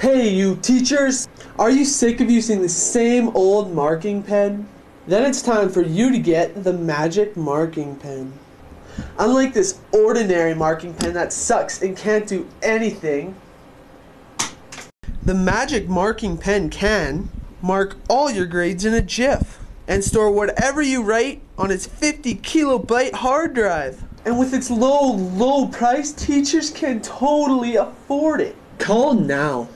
Hey, you teachers! Are you sick of using the same old marking pen? Then it's time for you to get the Majic Marking Pen. Unlike this ordinary marking pen that sucks and can't do anything, the Majic Marking Pen can mark all your grades in a jiff and store whatever you write on its 50 kilobyte hard drive. And with its low, low price, teachers can totally afford it. Call now.